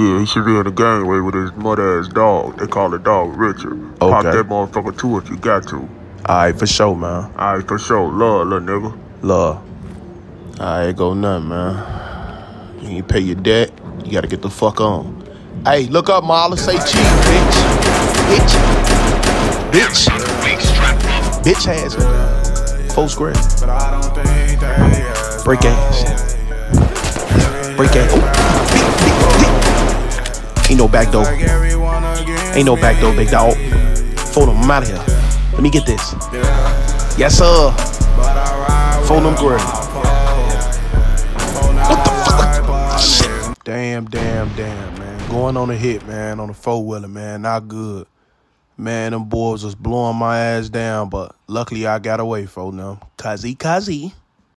Yeah, he should be in the gangway with his mother ass dog. They call the dog Richard. Pop that motherfucker too if you got to. Alright, for sure, man. Alright, for sure. Love, little nigga. Love. Alright, go nothing, man. You ain't pay your debt, you gotta get the fuck on. Hey, look up, Marla. Say cheese, bitch. Bitch. Bitch. Bitch ass. nigga. Full square. Break ass. Break ass. Oh. Ain't no back door. Ain't no back door, big dog. Fold them. I'm out of here. Let me get this. Yes, sir. Fold them gray. What the fuck? Shit. Damn, damn, damn, man. Going on a hit, man, on a four wheeler, man. Not good. Man, them boys was blowing my ass down, but luckily I got away from them. Cuzzy, cuzzy.